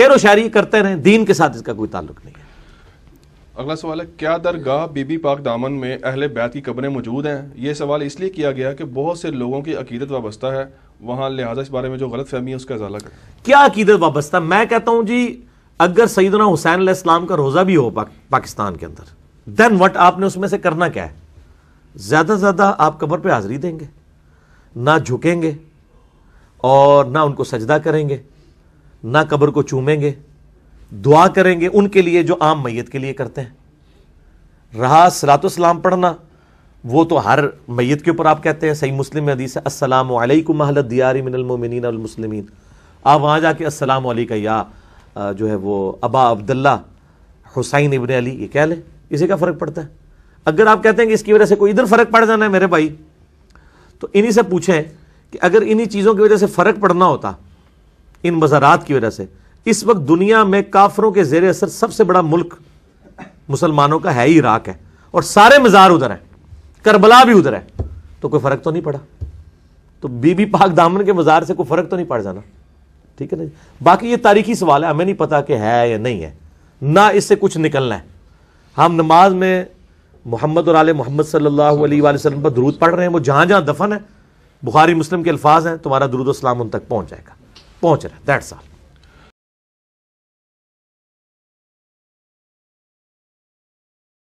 شعر و شاعری کرتے رہیں دین کے ساتھ اس کا کوئی تعلق نہیں ہے۔ اگلا سوال ہے کیا درگاہ بی بی پاک دامن میں اہل بیت کی قبریں موجود ہیں؟ یہ سوال اس لیے کیا گیا کہ بہت سے لوگوں کی عقیدت وابستہ ہے وہاں لہٰذا اس بارے میں جو غلط فہمی ہے اس کا ازالہ کریں۔ کیا عقیدت وابستہ؟ میں کہتا ہوں جی اگر سیدنا حسین علیہ السلام کا روزہ بھی ہو پاک پاکستان کے اندر دین وٹ آپ نے اس میں سے کرنا کیا ہے؟ زیادہ سے زیادہ آپ قبر پہ حاضری دیں گے نہ جھکیں گے اور نہ ان کو سجدہ کریں گے۔ نہ قبر کو چومیں گے، دعا کریں گے ان کے لیے جو عام میت کے لیے کرتے ہیں۔ رہا سلاۃ السلام پڑھنا، وہ تو ہر میت کے اوپر آپ کہتے ہیں۔ صحیح مسلم میں حدیث ہے، السلام علیکم اہل دیاری من المومنین والمسلمین۔ آپ وہاں جا کے السلام علیکم یا جو ہے وہ ابا عبداللہ حسین ابن علی، یہ کہہ لیں، اسی کا فرق پڑتا ہے۔ اگر آپ کہتے ہیں کہ اس کی وجہ سے کوئی ادھر فرق پڑ جانا ہے میرے بھائی، تو انہی سے پوچھیں کہ اگر انہی چیزوں کی وجہ سے فرق پڑنا ہوتا ان مزارات کی وجہ سے۔ اس وقت دنیا میں کافروں کے زیر اثر سب سے بڑا ملک مسلمانوں کا ہے ہی عراق ہے۔ اور سارے مزار ادھر ہیں، کربلا بھی ادھر ہے۔ تو کوئی فرق تو نہیں پڑا۔ تو بی بی پاک دامن کے مزار سے کوئی فرق تو نہیں پڑ جانا۔ ٹھیک ہے نا جی؟ باقی یہ تاریخی سوال ہے، ہمیں نہیں پتا کہ ہے یا نہیں ہے۔ نہ اس سے کچھ نکلنا ہے۔ ہم نماز میں محمد اور آل محمد صلی اللہ علیہ وآلہ وسلم پر درود پڑھ رہے ہیں، وہ جہاں جہاں دفن ہے بخاری مسلم کے الفاظ ہیں، تمہارا درود و اسلام ان تک پہنچ جائے گا۔ پہنچ رہا ہے دیٹس آل